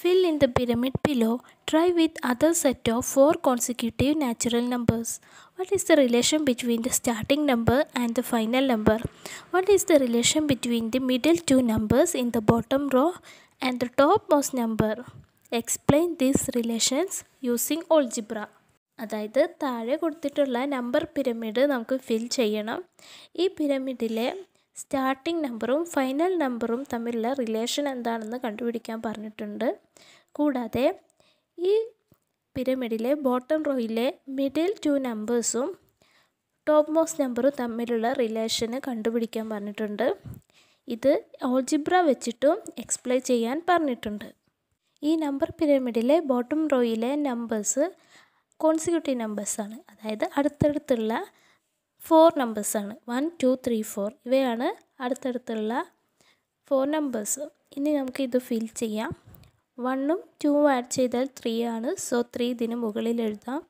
Fill in the pyramid below. Try with other set of four consecutive natural numbers. What is the relation between the starting number and the final number? What is the relation between the middle two numbers in the bottom row and the topmost number? Explain these relations using algebra. അതായത് താഴെ കൊടുത്തിട്ടുള്ള number pyramid നമുക്ക് ഫിൽ ചെയ്യണം ഈ പിരമിഡിലെ starting നമ്പറും final നമ്പറും തമ്മിലുള്ള relation എന്താണെന്ന് കണ്ടുപിടിക്കാൻ പറഞ്ഞിട്ടുണ്ട്. കൂടാതെ ഈ പിരമിഡിലെ ബോട്ടം റോയിലെ മിഡിൽ ടു നമ്പേഴ്സും ടോപ്പ് മോസ്റ്റ് നമ്പറും തമ്മിലുള്ള റിലേഷന് കണ്ടുപിടിക്കാൻ പറഞ്ഞിട്ടുണ്ട്. ഇത് ഓൾജിബ്ര വെച്ചിട്ടും എക്സ്പ്ലെയിൻ ചെയ്യാൻ പറഞ്ഞിട്ടുണ്ട്. ഈ നമ്പർ പിരമിഡിലെ ബോട്ടം റോയിലെ നമ്പേഴ്സ് കോൺസിക്യൂട്ടീവ് നമ്പേഴ്സാണ് അതായത് അടുത്തടുത്തുള്ള ഫോർ നമ്പേഴ്സാണ് വൺ ടു ത്രീ ഫോർ ഇവയാണ് അടുത്തടുത്തുള്ള ഫോർ നമ്പേഴ്സ് ഇനി നമുക്ക് ഇത് ഫിൽ ചെയ്യാം. വണ്ണും ടൂവും ആഡ് ചെയ്താൽ ത്രീ ആണ്. സോ ത്രീ ഇതിന് മുകളിൽ എഴുതാം.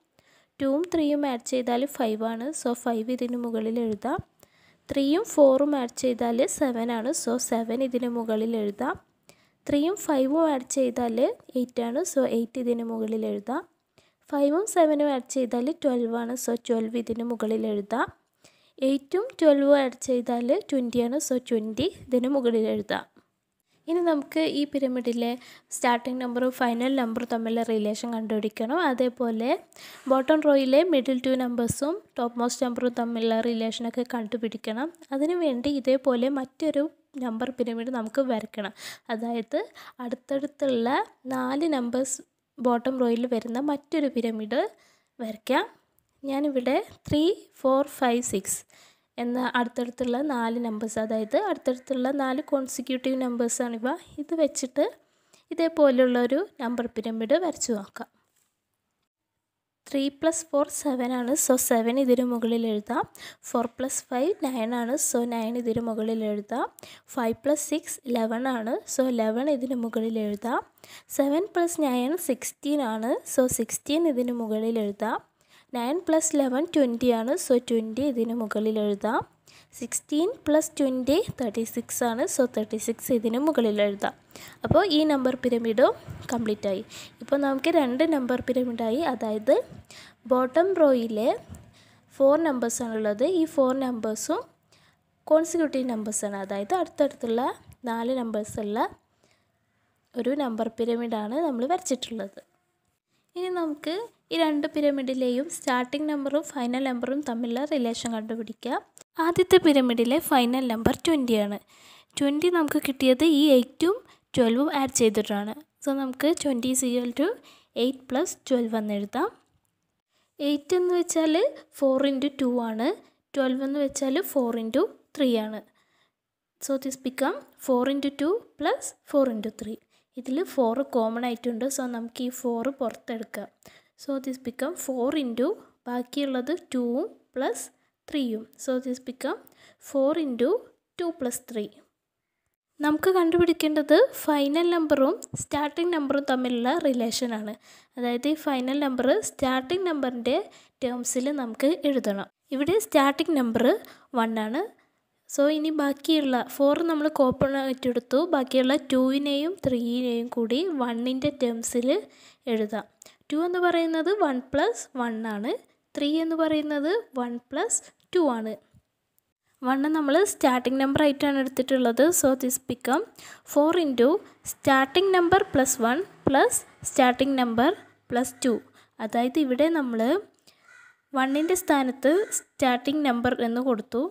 ടൂവും ത്രീയും ആഡ് ചെയ്താൽ ഫൈവ് ആണ്. സോ ഫൈവ് ഇതിന് മുകളിൽ എഴുതാം. ത്രീയും ഫോറും ആഡ് ചെയ്താൽ സെവൻ ആണ്. സോ സെവൻ ഇതിന് മുകളിൽ എഴുതാം. ത്രീയും ഫൈവും ആഡ് ചെയ്താൽ എയ്റ്റ് ആണ്. സോ എയ്റ്റ് ഇതിന് മുകളിൽ എഴുതാം. ഫൈവും സെവനും ആഡ് ചെയ്താൽ ട്വൽവ് ആണ്. സോ ട്വൽവ് ഇതിന് മുകളിൽ എഴുതാം. എയ്റ്റും ട്വൽവും ആഡ് ചെയ്താൽ ട്വന്റി ആണ്. സോ ട്വന്റി ഇതിന് മുകളിൽ എഴുതാം. ഇനി നമുക്ക് ഈ പിരമിഡിലെ സ്റ്റാർട്ടിംഗ് നമ്പറും ഫൈനൽ നമ്പറും തമ്മിലുള്ള റിലേഷൻ കണ്ടുപിടിക്കണം. അതേപോലെ ബോട്ടം റോയിലെ മിഡിൽ ടു നമ്പേഴ്സും ടോപ്പ് മോസ്റ്റ് നമ്പറും തമ്മിലുള്ള റിലേഷനൊക്കെ കണ്ടുപിടിക്കണം. അതിനു വേണ്ടി ഇതേപോലെ മറ്റൊരു നമ്പർ പിരമിഡ് നമുക്ക് വരയ്ക്കണം. അതായത് അടുത്തടുത്തുള്ള നാല് നമ്പേഴ്സ് ബോട്ടം റോയിൽ വരുന്ന മറ്റൊരു പിരമിഡ് വരയ്ക്കാം. ഞാനിവിടെ ത്രീ ഫോർ ഫൈവ് സിക്സ് എന്ന അടുത്തടുത്തുള്ള നാല് നമ്പേഴ്സ് അതായത് അടുത്തടുത്തുള്ള നാല് കോൺസിക്യൂട്ടീവ് നമ്പേഴ്സാണിവ ഇത് വെച്ചിട്ട് ഇതേപോലുള്ളൊരു നമ്പർ പിരമിഡ് വരച്ചു നോക്കാം. ത്രീ പ്ലസ് ഫോർ സെവൻ ആണ്. സോ സെവൻ ഇതിന് മുകളിൽ എഴുതാം. ഫോർ പ്ലസ് ഫൈവ് നയൻ ആണ്. സോ നയൻ ഇതിന് മുകളിൽ എഴുതാം. ഫൈവ് പ്ലസ് സിക്സ് ലെവൻ ആണ്. സോ ലെവൻ ഇതിന് മുകളിൽ എഴുതാം. സെവൻ പ്ലസ് നയൻ സിക്സ്റ്റീൻ ആണ്. സോ സിക്സ്റ്റീൻ ഇതിന് മുകളിൽ എഴുതാം. നയൻ പ്ലസ് ലെവൻ ട്വന്റി ആണ്. സോ ട്വന്റി ഇതിന് മുകളിൽ എഴുതാം. Sixteen plus twenty thirty six ആണ്. സോ തേർട്ടി സിക്സ് ഇതിന് മുകളിൽ എഴുതാം. അപ്പോൾ ഈ നമ്പർ പിരമിഡും കംപ്ലീറ്റ് ആയി. ഇപ്പോൾ നമുക്ക് രണ്ട് നമ്പർ പിരമിഡായി അതായത് ബോട്ടം റോയിലെ ഫോർ നമ്പേഴ്സാണുള്ളത് ഈ ഫോർ നമ്പേഴ്സും കോൺസിക്യൂട്ടീവ് നമ്പേഴ്സാണ് അതായത് അടുത്തടുത്തുള്ള നാല് നമ്പേഴ്സുള്ള ഒരു നമ്പർ പിരമിഡാണ് നമ്മൾ വരച്ചിട്ടുള്ളത്. ഇനി നമുക്ക് ഈ രണ്ട് പിരമിഡിലെയും സ്റ്റാർട്ടിംഗ് നമ്പറും ഫൈനൽ നമ്പറും തമ്മിലുള്ള റിലേഷൻ കണ്ടുപിടിക്കുക ആദ്യത്തെ പിരമിഡിലെ ഫൈനൽ നമ്പർ ട്വന്റി ആണ്. ട്വന്റി നമുക്ക് കിട്ടിയത് ഈ എയ്റ്റും ട്വൽവും ആഡ് ചെയ്തിട്ടാണ്. സോ നമുക്ക് twenty equal to eight plus twelve എന്ന് എഴുതാം. എയ്റ്റ് എന്ന് വെച്ചാൽ ഫോർ ഇന്റു ടു ആണ്. ട്വൽവ് എന്ന് വെച്ചാൽ ഫോർ ഇന്റു ത്രീ ആണ്. So this become four into two plus four into three ഇതിൽ ഫോറ് കോമൺ ആയിട്ടുണ്ട്. സോ നമുക്ക് ഈ four പുറത്തെടുക്കാം. So this become four into ബാക്കിയുള്ളത് ടൂവും പ്ലസ് ത്രീയും so this become four into two plus three നമുക്ക് കണ്ടുപിടിക്കേണ്ടത് ഫൈനൽ നമ്പറും സ്റ്റാർട്ടിംഗ് നമ്പറും തമ്മിലുള്ള റിലേഷനാണ് അതായത് ഈ ഫൈനൽ നമ്പർ സ്റ്റാർട്ടിംഗ് നമ്പറിന്റെ ടേംസിൽ നമുക്ക് എഴുതണം. ഇവിടെ സ്റ്റാർട്ടിംഗ് നമ്പർ വൺ ആണ്. സോ ഇനി ബാക്കിയുള്ള ഫോർ നമ്മൾ കോപ്പൺ ആയിട്ട് ബാക്കിയുള്ള ടൂവിനെയും ത്രീയിനെയും കൂടി വണ്ണിന്റെ ടേംസിൽ എഴുതാം. ടു എന്ന് പറയുന്നത് വൺ പ്ലസ് വൺ ആണ്. ത്രീ എന്ന് പറയുന്നത് വൺ പ്ലസ് ടു ആണ്. വണ്ണ് നമ്മൾ സ്റ്റാർട്ടിംഗ് നമ്പർ ആയിട്ടാണ് എടുത്തിട്ടുള്ളത്. So this become four into starting number plus one plus starting number plus two അതായത് ഇവിടെ നമ്മൾ വണ്ണിന്റെ സ്ഥാനത്ത് സ്റ്റാർട്ടിംഗ് നമ്പർ എന്ന് കൊടുത്തു.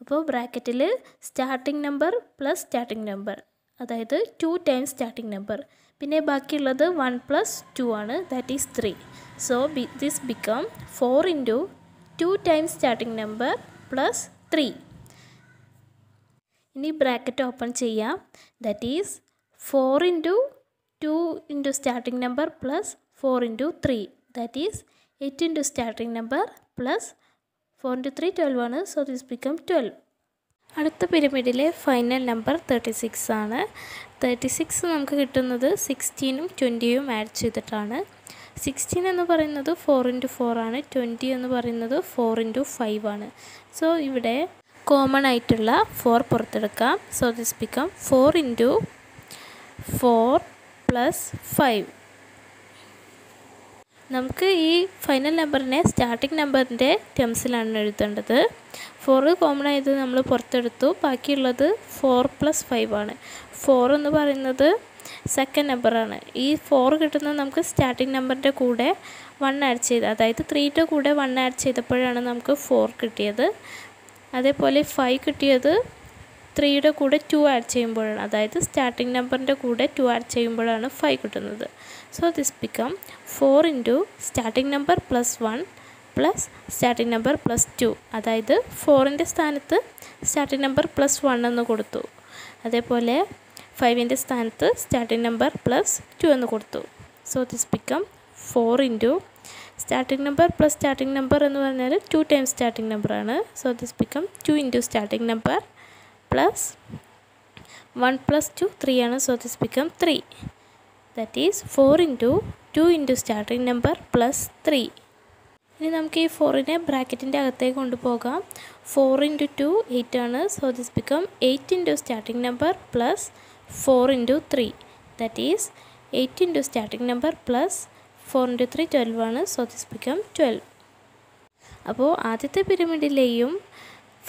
അപ്പോൾ ബ്രാക്കറ്റിൽ starting number plus starting number അതായത് ടു ടൈംസ് സ്റ്റാർട്ടിംഗ് നമ്പർ പിന്നെ ബാക്കിയുള്ളത് വൺ പ്ലസ് ടു ആണ്. That is three so be this become four into two times starting number plus three ഇനി ബ്രാക്കറ്റ് ഓപ്പൺ ചെയ്യാം. That is four into two into starting number plus four into three that is eight into starting number plus four into three twelve ആണ്. So this become twelve അടുത്ത പിരമിഡിലെ final number thirty six ആണ്. Thirty six നമുക്ക് കിട്ടുന്നത് സിക്സ്റ്റീനും ട്വന്റിയും add ചെയ്തിട്ടാണ്. Sixteen എന്ന് പറയുന്നത് ഫോർ ഇന്റു ഫോർ ആണ്. ട്വന്റി എന്ന് പറയുന്നത് ഫോർ ഇന്റു ഫൈവ് ആണ്. സോ ഇവിടെ കോമൺ ആയിട്ടുള്ള four പുറത്തെടുക്കാം. So this become four into four plus five നമുക്ക് ഈ ഫൈനൽ നമ്പറിനെ സ്റ്റാർട്ടിംഗ് നമ്പറിന്റെ ടേംസിലാണ് എഴുതേണ്ടത്. ഫോർ കോമൺ ആയത് നമ്മൾ പുറത്തെടുത്തു. ബാക്കിയുള്ളത് ഫോർ പ്ലസ് ഫൈവ് ആണ്. ഫോർ എന്ന് പറയുന്നത് സെക്കൻഡ് നമ്പറാണ് ഈ ഫോർ കിട്ടുന്നത് നമുക്ക് സ്റ്റാർട്ടിംഗ് നമ്പറിന്റെ കൂടെ വൺ ആഡ് ചെയ്ത് അതായത് ത്രീയുടെ കൂടെ വൺ ആഡ് ചെയ്തപ്പോഴാണ് നമുക്ക് ഫോർ കിട്ടിയത്. അതേപോലെ ഫൈവ് കിട്ടിയത് ത്രീയുടെ കൂടെ ടു ആഡ് ചെയ്യുമ്പോഴാണ്. അതായത് സ്റ്റാർട്ടിംഗ് നമ്പറിന്റെ കൂടെ ടു ആഡ് ചെയ്യുമ്പോഴാണ് ഫൈവ് കിട്ടുന്നത്. So this become four into starting number plus one plus starting number plus two അതായത് ഫോറിന്റെ സ്ഥാനത്ത് സ്റ്റാർട്ടിംഗ് നമ്പർ പ്ലസ് വൺ എന്ന് കൊടുത്തു. അതേപോലെ ഫൈവിന്റെ സ്ഥാനത്ത് സ്റ്റാർട്ടിംഗ് നമ്പർ പ്ലസ് ടു എന്ന് കൊടുത്തു. So this become four into starting number plus starting number എന്ന് പറഞ്ഞാൽ ടു ടൈംസ് സ്റ്റാർട്ടിംഗ് നമ്പറാണ് so this become two into starting number plus one plus two three ആണ്. So this become three that is four into two into starting number plus three ഇനി നമുക്ക് ഈ ഫോറിനെ ബ്രാക്കറ്റിന്റെ അകത്തേക്ക് കൊണ്ടുപോകാം. ഫോർ ഇന്റു ടു എയ്റ്റ് ആണ്. So this become eight into starting number plus four into three that is eight into starting number plus four into three twelve ആണ്. So this become twelve അപ്പോൾ ആദ്യത്തെ പിരമിഡിലെയും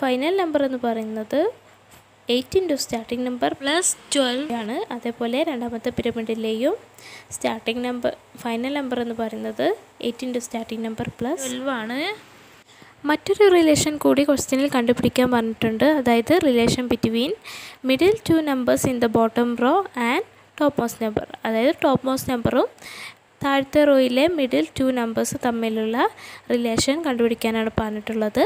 ഫൈനൽ നമ്പർ എന്ന് പറയുന്നത് eight into starting number plus twelve ആണ്. അതേപോലെ രണ്ടാമത്തെ പിരമിഡിലെയും സ്റ്റാർട്ടിംഗ് നമ്പർ ഫൈനൽ നമ്പർ എന്ന് പറയുന്നത് eight into starting number plus twelve ആണ്. മറ്റൊരു റിലേഷൻ കൂടി ക്വസ്റ്റ്യനിൽ കണ്ടുപിടിക്കാൻ പറഞ്ഞിട്ടുണ്ട്. അതായത് relation between middle two numbers in the bottom row and topmost number. അതായത് ടോപ്പ് മോസ്റ്റ് നമ്പറും താഴത്തെ റോയിലെ മിഡിൽ ടു നമ്പേഴ്സ് തമ്മിലുള്ള റിലേഷൻ കണ്ടുപിടിക്കാനാണ് പറഞ്ഞിട്ടുള്ളത്.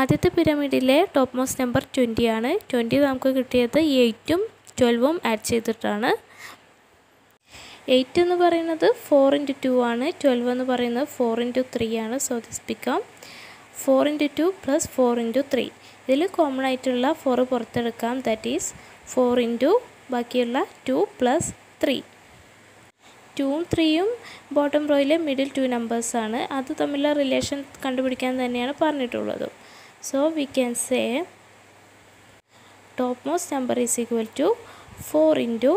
ആദ്യത്തെ പിരമിഡിലെ ടോപ്പ് മോസ്റ്റ് നമ്പർ ട്വന്റി ആണ് ട്വന്റി നമുക്ക് കിട്ടിയത് എയ്റ്റും ട്വൽവും ആഡ് ചെയ്തിട്ടാണ്. എയ്റ്റ് എന്ന് പറയുന്നത് ഫോർ ഇന്റു ടു ആണ്. ട്വൽവ് എന്ന് പറയുന്നത് ഫോർ ഇന്റു ത്രീ ആണ്. So this become four into two plus four into three ഇതിൽ കോമൺ ആയിട്ടുള്ള ഫോർ പുറത്തെടുക്കാം. ദാറ്റ് ഈസ് ഫോർ ഇന്റു ബാക്കിയുള്ള ടു പ്ലസ് ത്രീ ടൂവും ത്രീയും ബോട്ടം റോയിലെ മിഡിൽ ടു നമ്പേഴ്സാണ് അത് തമ്മിലുള്ള റിലേഷൻ കണ്ടുപിടിക്കാൻ തന്നെയാണ് പറഞ്ഞിട്ടുള്ളത്. So we can say topmost number is equal to four into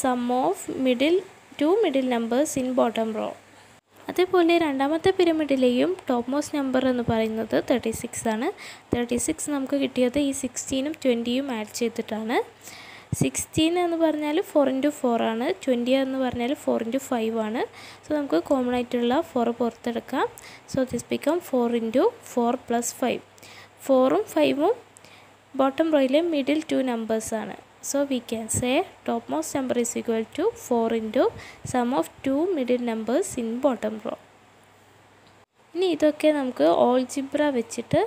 sum of middle two middle numbers in bottom row അതേപോലെ രണ്ടാമത്തെ പിരമിഡിലെയും ടോപ്പ് മോസ്റ്റ് നമ്പർ എന്ന് പറയുന്നത് തേർട്ടി സിക്സ് ആണ്. തേർട്ടി സിക്സ് നമുക്ക് കിട്ടിയത് ഈ സിക്സ്റ്റീനും ട്വന്റിയും ആഡ് ചെയ്തിട്ടാണ്. സിക്സ്റ്റീൻ എന്ന് പറഞ്ഞാൽ ഫോർ ഇന്റു ഫോർ ആണ്. ട്വന്റി എന്ന് പറഞ്ഞാൽ ഫോർ ഇന്റു ഫൈവ് ആണ്. സോ നമുക്ക് കോമൺ ആയിട്ടുള്ള four പുറത്തെടുക്കാം. So this become four into four plus five ഫോറും ഫൈവും ബോട്ടം റോയിലെ middle two നമ്പേഴ്സാണ് so we can say top most number is equal to four into sum of two middle numbers in bottom row ഇനി ഇതൊക്കെ നമുക്ക് algebra വെച്ചിട്ട്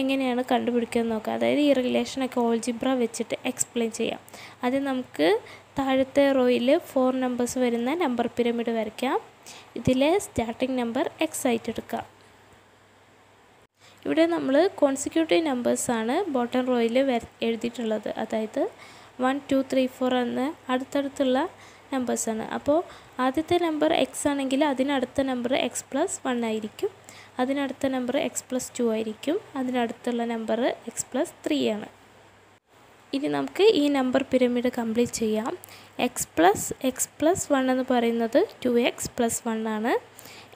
എങ്ങനെയാണ് കണ്ടുപിടിക്കുക നോക്കുക. അതായത് ഈ റിലേഷനൊക്കെ ഓൾജിബ്ര വെച്ചിട്ട് എക്സ്പ്ലെയിൻ ചെയ്യാം. ആദ്യം നമുക്ക് താഴത്തെ റോയിൽ ഫോർ നമ്പേഴ്സ് വരുന്ന നമ്പർ പിരമിഡ് വരയ്ക്കാം. ഇതിലെ സ്റ്റാർട്ടിംഗ് നമ്പർ എക്സ് ആയിട്ട് എടുക്കാം. ഇവിടെ നമ്മൾ കോൺസിക്യൂട്ടീവ് നമ്പേഴ്സാണ് ബോട്ടം റോയിൽ എഴുതിയിട്ടുള്ളത്. അതായത് വൺ ടു ത്രീ ഫോർ എന്ന അടുത്തടുത്തുള്ള നമ്പേഴ്സാണ് അപ്പോൾ ആദ്യത്തെ നമ്പർ എക്സ് ആണെങ്കിൽ അതിനടുത്ത നമ്പർ എക്സ് പ്ലസ് വൺ ആയിരിക്കും അതിനടുത്ത നമ്പർ എക്സ് പ്ലസ് ടു ആയിരിക്കും അതിനടുത്തുള്ള നമ്പർ എക്സ് പ്ലസ് ത്രീ ആണ് ഇനി നമുക്ക് ഈ നമ്പർ പിരമിഡ് കംപ്ലീറ്റ് ചെയ്യാം x plus x plus one എന്ന് പറയുന്നത് ടു എക്സ് പ്ലസ് വൺ ആണ്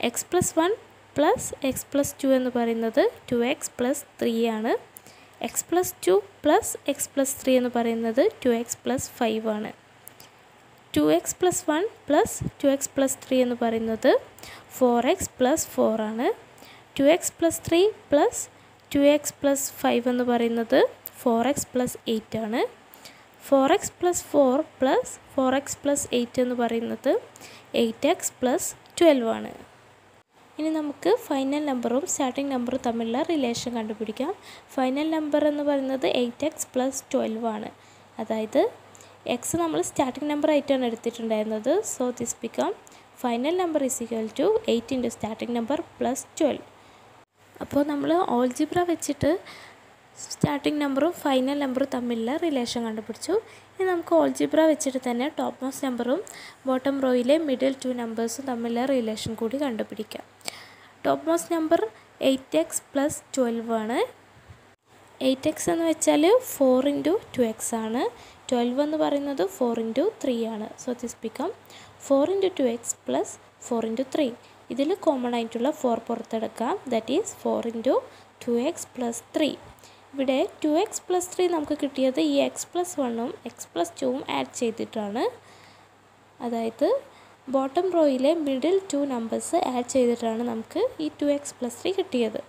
x plus one plus x plus two എന്ന് പറയുന്നത് ടു എക്സ് പ്ലസ് ത്രീ ആണ് x plus two plus x plus three എന്ന് പറയുന്നത് ടു എക്സ് പ്ലസ് ഫൈവ് ആണ് two X plus one plus two X plus three എന്ന് പറയുന്നത് four X plus four ആണ് two X plus three plus two x plus five എന്ന് പറയുന്നത് four X plus eight ആണ് four x plus four plus four x plus eight എന്ന് പറയുന്നത് eight X plus twelve ആണ് ഇനി നമുക്ക് ഫൈനൽ നമ്പറും സ്റ്റാർട്ടിംഗ് നമ്പറും തമ്മിലുള്ള റിലേഷൻ കണ്ടുപിടിക്കാം ഫൈനൽ നമ്പർ എന്ന് പറയുന്നത് എയ്റ്റ് എക്സ് പ്ലസ് ട്വൽവ് ആണ് അതായത് എക്സ് നമ്മൾ സ്റ്റാർട്ടിംഗ് നമ്പർ ആയിട്ടാണ് എടുത്തിട്ടുണ്ടായിരുന്നത്. So this become final number is equal to eight into starting number plus twelve അപ്പോൾ നമ്മൾ ഓൾജിബ്ര വെച്ചിട്ട് സ്റ്റാർട്ടിംഗ് നമ്പറും ഫൈനൽ നമ്പറും തമ്മിലുള്ള റിലേഷൻ കണ്ടുപിടിച്ചു. ഇനി നമുക്ക് ഓൾജിബ്ര വെച്ചിട്ട് തന്നെ ടോപ്പ് മോസ്റ്റ് നമ്പറും ബോട്ടം റോയിലെ മിഡിൽ ടു നമ്പേഴ്സും തമ്മിലുള്ള റിലേഷൻ കൂടി കണ്ടുപിടിക്കാം. Topmost number eight X plus twelve ആണ്. എയ്റ്റ് എക്സ് എന്ന് വെച്ചാൽ ഫോർ ഇന്റു ടു എക്സ് ആണ്. ട്വൽവ് എന്ന് പറയുന്നത് ഫോർ ഇന്റു ത്രീ ആണ്. So this become four into two X plus four into three. ഇതിൽ കോമൺ ആയിട്ടുള്ള four പുറത്തെടുക്കാം. That is four into two X plus three. ഇവിടെ two X plus three നമുക്ക് കിട്ടിയത് ഈ എക്സ് പ്ലസ് വണ്ണും എക്സ് പ്ലസ് ടുവും add ചെയ്തിട്ടാണ്. അതായത് ബോട്ടം റോയിലെ മിഡിൽ ടു നമ്പേഴ്സ് ആഡ് ചെയ്തിട്ടാണ് നമുക്ക് ഈ ടു എക്സ് പ്ലസ് ത്രീ കിട്ടിയത്.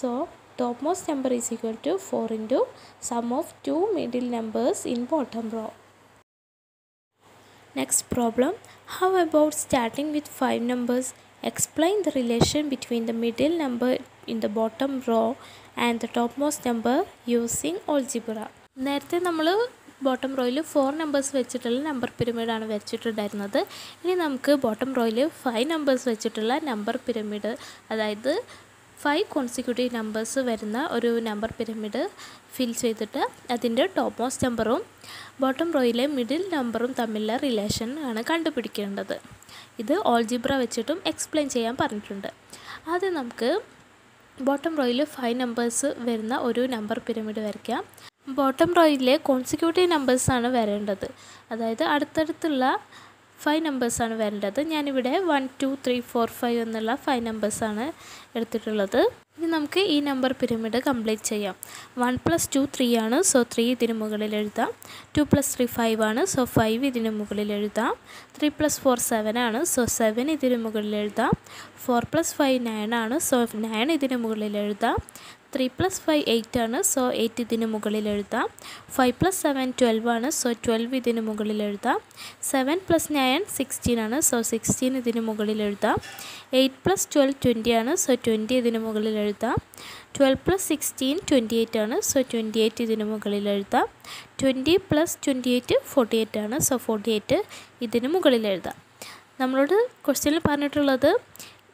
So top most number is equal to four into sum of two middle numbers in bottom row next Next problem How about starting with 5 numbers? Explain the relation between the middle number in the bottom row and the topmost number using algebra. നേരത്തെ നമ്മൾ bottom റോയിൽ four numbers വെച്ചിട്ടുള്ള number പിരമിഡാണ് വരച്ചിട്ടുണ്ടായിരുന്നത് ഇനി നമുക്ക് bottom റോയിൽ five numbers വെച്ചിട്ടുള്ള നമ്പർ പിരമിഡ് അതായത് ഫൈവ് കോൺസിക്യൂട്ടീവ് നമ്പേഴ്സ് വരുന്ന ഒരു നമ്പർ പിരമിഡ് ഫിൽ ചെയ്തിട്ട് അതിന്റെ ടോപ്പ് മോസ്റ്റ് നമ്പറും ബോട്ടം റോയിലെ മിഡിൽ നമ്പറും തമ്മിലുള്ള റിലേഷൻ ആണ് കണ്ടുപിടിക്കേണ്ടത്. ഇത് ഓൾജിബ്ര വെച്ചിട്ടും എക്സ്പ്ലെയിൻ ചെയ്യാൻ പറഞ്ഞിട്ടുണ്ട്. ആദ്യം നമുക്ക് ബോട്ടം റോയിൽ ഫൈവ് നമ്പേഴ്സ് വരുന്ന ഒരു നമ്പർ പിരമിഡ് വരയ്ക്കാം. ബോട്ടം റോയിലെ കോൺസിക്യൂട്ടീവ് നമ്പേഴ്സാണ് വരേണ്ടത്. അതായത് അടുത്തടുത്തുള്ള ഫൈവ് നമ്പേഴ്സാണ് വരേണ്ടത്. ഞാനിവിടെ one two three four five എന്നുള്ള ഫൈവ് നമ്പേഴ്സാണ് എടുത്തിട്ടുള്ളത്. ഇനി നമുക്ക് ഈ നമ്പർ പിരമിഡ് കംപ്ലീറ്റ് ചെയ്യാം. വൺ പ്ലസ് ടു ത്രീ ആണ്. സോ ത്രീ ഇതിന് മുകളിൽ എഴുതാം. ടു പ്ലസ് ത്രീ ഫൈവ് ആണ്. സോ ഫൈവ് ഇതിന് മുകളിൽ എഴുതാം. ത്രീ പ്ലസ് ഫോർ സെവൻ ആണ്. സോ സെവൻ ഇതിന് മുകളിൽ എഴുതാം. ഫോർ പ്ലസ് ഫൈവ് നയൻ ആണ്. സോ നയൻ ഇതിന് മുകളിൽ എഴുതാം. ത്രീ പ്ലസ് ഫൈവ് എയ്റ്റ് ആണ്. സോ എയ്റ്റ് ഇതിന് മുകളിൽ എഴുതാം. ഫൈവ് പ്ലസ് സെവൻ ട്വൽവ് ആണ്. സോ ട്വൽവ് ഇതിന് മുകളിൽ എഴുതാം. സെവൻ പ്ലസ് നയൻ സിക്സ്റ്റീൻ ആണ്. സോ സിക്സ്റ്റീൻ ഇതിന് മുകളിൽ എഴുതാം. എയ്റ്റ് പ്ലസ് ട്വൽവ് ട്വന്റി ആണ്. സോ ട്വന്റി ഇതിന് മുകളിൽ എഴുതാം. Twelve plus sixteen twenty eight ആണ്. സോ ട്വന്റി എയ്റ്റ് ഇതിന് മുകളിൽ എഴുതാം. Twenty plus twenty eight forty eight ആണ്. സോ ഫോർട്ടി എയ്റ്റ് ഇതിന് മുകളിൽ എഴുതാം. നമ്മളോട് ക്വസ്റ്റ്യനിൽ പറഞ്ഞിട്ടുള്ളത്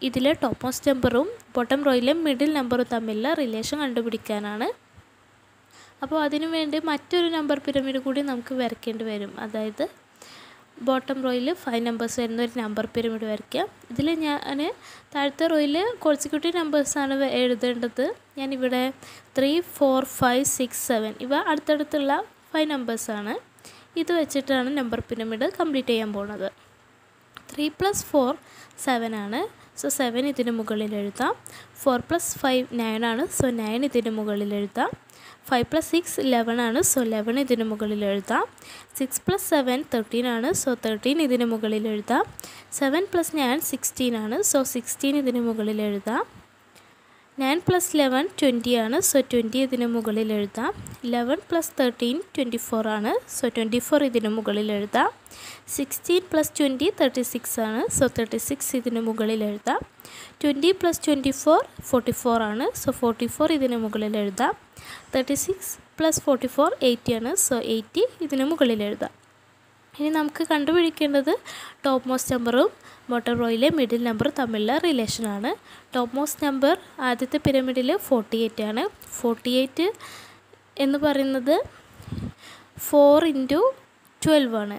ഇതിലെ ടോപ്പ് മോസ്റ്റ് നമ്പറും ബോട്ടം റോയിലെ മിഡിൽ നമ്പറും തമ്മിലുള്ള റിലേഷൻ കണ്ടുപിടിക്കാനാണ്. അപ്പോൾ അതിനു വേണ്ടി മറ്റൊരു നമ്പർ പിരമിഡ് കൂടി നമുക്ക് വരയ്ക്കേണ്ടി വരും. അതായത് ബോട്ടം റോയിൽ ഫൈവ് നമ്പേഴ്സ് വരുന്ന ഒരു നമ്പർ പിരമിഡ് വരയ്ക്കാം. ഇതിൽ ഞാൻ താഴത്തെ റോയിൽ കോൺസിക്യൂട്ടീവ് നമ്പേഴ്സാണ് എഴുതേണ്ടത്. ഞാനിവിടെ three four five six seven ഇവ അടുത്തടുത്തുള്ള ഫൈവ് നമ്പേഴ്സാണ് ഇത് വെച്ചിട്ടാണ് നമ്പർ പിരമിഡ് കംപ്ലീറ്റ് ചെയ്യാൻ പോകുന്നത് ത്രീ പ്ലസ് ഫോർ സെവൻ ആണ്. സോ സെവൻ ഇതിന് മുകളിൽ എഴുതാം. ഫോർ പ്ലസ് ഫൈവ് നയൻ ആണ്. സോ നയൻ ഇതിന് മുകളിൽ എഴുതാം. ഫൈവ് പ്ലസ് സിക്സ് ലെവൻ ആണ്. സോ ലെവൻ ഇതിന് മുകളിൽ എഴുതാം. സിക്സ് പ്ലസ് സെവൻ തേർട്ടീൻ ആണ്. സോ തേർട്ടീൻ ഇതിന് മുകളിൽ എഴുതാം. സെവൻ പ്ലസ് നയൻ സിക്സ്റ്റീൻ ആണ്. സോ സിക്സ്റ്റീൻ ഇതിന് മുകളിൽ എഴുതാം. നയൻ പ്ലസ് ലെവൻ ട്വന്റി ആണ്. സോ ട്വന്റി ഇതിന് മുകളിൽ എഴുതാം. Eleven plus thirteen twenty four ആണ്. സോ ട്വന്റി ഫോർ ഇതിന് മുകളിൽ എഴുതാം. Sixteen plus twenty thirty six ആണ്. സോ തേർട്ടി സിക്സ് ഇതിന് മുകളിൽ എഴുതാം. Twenty plus twenty four forty four ആണ്. സോ ഫോർട്ടി ഫോർ ഇതിന് മുകളിൽ എഴുതാം. Thirty six plus forty four eighty ആണ്. സോ എയ്റ്റി ഇതിന് മുകളിൽ എഴുതാം. ഇനി നമുക്ക് കണ്ടുപിടിക്കേണ്ടത് ടോപ്പ് മോസ്റ്റ് നമ്പറും മോട്ടർ റോയിലെ മിഡിൽ നമ്പർ തമ്മിലുള്ള റിലേഷനാണ് ടോപ്പ് മോസ്റ്റ് നമ്പർ ആദ്യത്തെ പിരമിഡിൽ ഫോർട്ടി എയ്റ്റ് ആണ്. ഫോർട്ടി എയ്റ്റ് എന്ന് പറയുന്നത് ഫോർ ഇന്റു ട്വൽവ് ആണ്.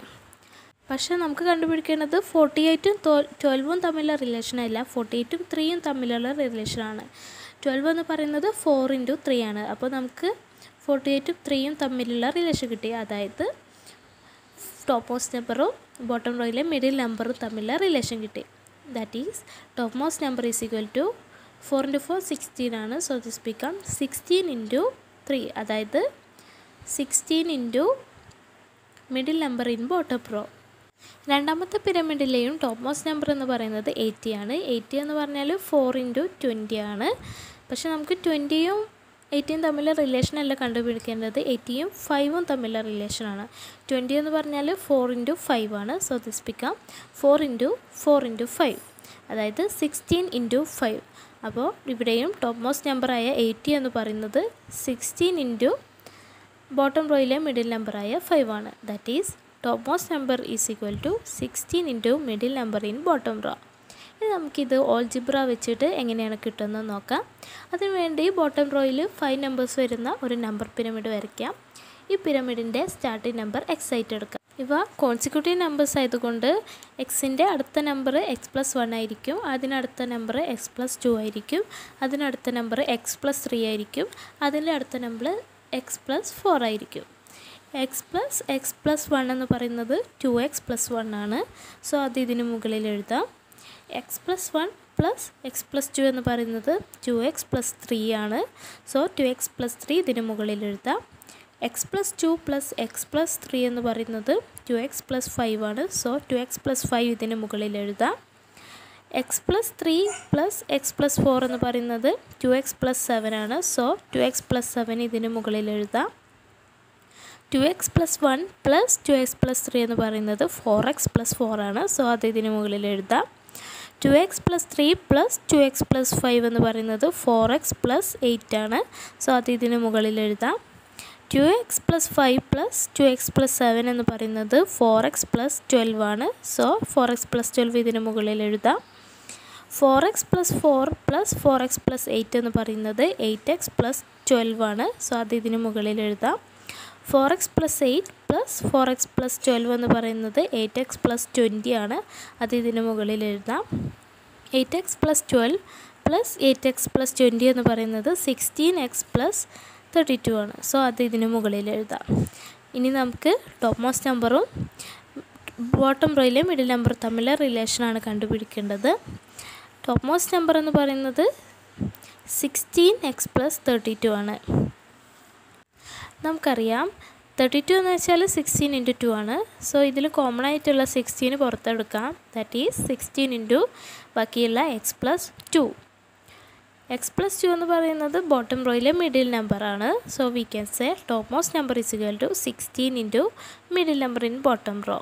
പക്ഷേ നമുക്ക് കണ്ടുപിടിക്കേണ്ടത് ഫോർട്ടി എയ്റ്റും ട്വൽവും തമ്മിലുള്ള റിലേഷനല്ല ഫോർട്ടി എയ്റ്റും ത്രീയും തമ്മിലുള്ള റിലേഷനാണ് ട്വൽവ് എന്ന് പറയുന്നത് ഫോർ ഇന്റു ത്രീ ആണ്. അപ്പോൾ നമുക്ക് ഫോർട്ടി എയ്റ്റും ത്രീയും തമ്മിലുള്ള റിലേഷൻ കിട്ടി. അതായത് ടോപ്പ് മോസ്റ്റ് നമ്പറും ബോട്ടം റോയിലെ മിഡിൽ നമ്പറും തമ്മിലുള്ള റിലേഷൻ കിട്ടി. That is top most number is equal to four into four sixteen ആണ്. So this become sixteen into three അതായത് sixteen into middle number in bottom row രണ്ടാമത്തെ പിരമിഡിലെയും ടോപ്പ് മോസ്റ്റ് നമ്പർ എന്ന് പറയുന്നത് എയ്റ്റി ആണ്. എയ്റ്റി എന്ന് പറഞ്ഞാൽ ഫോർ ഇന്റു ട്വന്റി ആണ്. പക്ഷേ നമുക്ക് ട്വന്റിയും എയ്റ്റിയും തമ്മിലെ റിലേഷൻ അല്ല കണ്ടുപിടിക്കേണ്ടത് എയ്റ്റിയും ഫൈവും തമ്മിലെ റിലേഷനാണ് ട്വന്റി എന്ന് പറഞ്ഞാൽ ഫോർ ഇന്റു ഫൈവ് ആണ്. So this become four into four into five അതായത് സിക്സ്റ്റീൻ ഇന്റു ഫൈവ് അപ്പോൾ ഇവിടെയും ടോപ്പ് മോസ്റ്റ് നമ്പറായ എയ്റ്റി എന്ന് പറയുന്നത് സിക്സ്റ്റീൻ ഇന്റു ബോട്ടം റോയിലെ മിഡിൽ നമ്പറായ ഫൈവ് ആണ്. That is top most number is equal to sixteen into middle number in bottom row നമുക്കിത് ഓൾജിബ്ര വെച്ചിട്ട് എങ്ങനെയാണ് കിട്ടുന്നത് നോക്കാം. അതിനുവേണ്ടി ബോട്ടം റോയിൽ ഫൈവ് നമ്പേഴ്സ് വരുന്ന ഒരു നമ്പർ പിരമിഡ് വരയ്ക്കാം. ഈ പിരമിഡിന്റെ സ്റ്റാർട്ടിംഗ് നമ്പർ എക്സ് ആയിട്ട് എടുക്കാം. ഇവ കോൺസിക്യൂട്ടീവ് നമ്പേഴ്സ് ആയതുകൊണ്ട് എക്സിന്റെ അടുത്ത നമ്പർ എക്സ് പ്ലസ് വൺ ആയിരിക്കും. അതിനടുത്ത നമ്പർ എക്സ് പ്ലസ് ടു ആയിരിക്കും. അതിനടുത്ത നമ്പർ എക്സ് പ്ലസ് ത്രീ ആയിരിക്കും. അതിന്റെ അടുത്ത നമ്പർ എക്സ് പ്ലസ് ഫോർ ആയിരിക്കും. X plus x plus one എന്ന് പറയുന്നത് ടു എക്സ് പ്ലസ് വൺ ആണ്. സോ അത് ഇതിന് മുകളിൽ എഴുതാം. X plus one plus x plus two എന്ന് പറയുന്നത് ടു എക്സ് പ്ലസ് ത്രീ ആണ് so two x plus three ഇതിന് മുകളിൽ എഴുതാം x plus two plus x plus three എന്ന് പറയുന്നത് ടു എക്സ് പ്ലസ് ഫൈവ് ആണ് so two X plus five ഇതിന് മുകളിൽ എഴുതാം x plus three plus x plus four എന്ന് പറയുന്നത് ടു എക്സ് പ്ലസ് സെവൻ ആണ് so two x plus seven ഇതിന് മുകളിൽ എഴുതാം two x plus one plus two x plus three എന്ന് പറയുന്നത് ഫോർ എക്സ് പ്ലസ് ഫോർ ആണ് സോ അത് ഇതിന് മുകളിൽ എഴുതാം two x plus three plus two x plus five എന്ന് പറയുന്നത് ഫോർ എക്സ് പ്ലസ് എയ്റ്റ് ആണ് സോ അത് ഇതിന് മുകളിൽ എഴുതാം two X plus five plus two x plus seven എന്ന് പറയുന്നത് ഫോർ എക്സ് പ്ലസ് ട്വൽവ് ആണ് so four x plus twelve ഇതിന് മുകളിൽ എഴുതാം four x plus four plus four x plus eight എന്ന് പറയുന്നത് എയ്റ്റ് എക്സ് പ്ലസ് ട്വൽവ് ആണ് so അത് ഇതിന് മുകളിൽ എഴുതാം four x plus eight plus four x plus twelve എന്ന് പറയുന്നത് എയ്റ്റ് എക്സ് പ്ലസ് ട്വന്റി ആണ്. അത് ഇതിന് മുകളിൽ എഴുതാം. Eight x plus twelve plus eight x plus twenty എന്ന് പറയുന്നത് sixteen x plus thirty two ആണ്. സോ അത് ഇതിന് മുകളിൽ എഴുതാം. ഇനി നമുക്ക് ടോപ്പ് മോസ്റ്റ് നമ്പറും ബോട്ടം റോയിലെ മിഡിൽ നമ്പർ തമ്മിലെ റിലേഷനാണ് കണ്ടുപിടിക്കേണ്ടത്. ടോപ്പ് മോസ്റ്റ് നമ്പർ എന്ന് പറയുന്നത് sixteen x plus thirty two ആണ്. നമുക്കറിയാം. തേർട്ടി ടു എന്ന് വെച്ചാൽ സിക്സ്റ്റീൻ ഇന്റു ടു ആണ്. സോ ഇതിൽ കോമൺ ആയിട്ടുള്ള സിക്സ്റ്റീന് പുറത്തെടുക്കാം. ദാറ്റ് ഈസ് സിക്സ്റ്റീൻ ഇന്റു ബാക്കിയുള്ള x plus two x plus two എന്ന് പറയുന്നത് ബോട്ടം റോയിലെ മിഡിൽ നമ്പറാണ് so we can say top most number is equal to sixteen into middle number in bottom row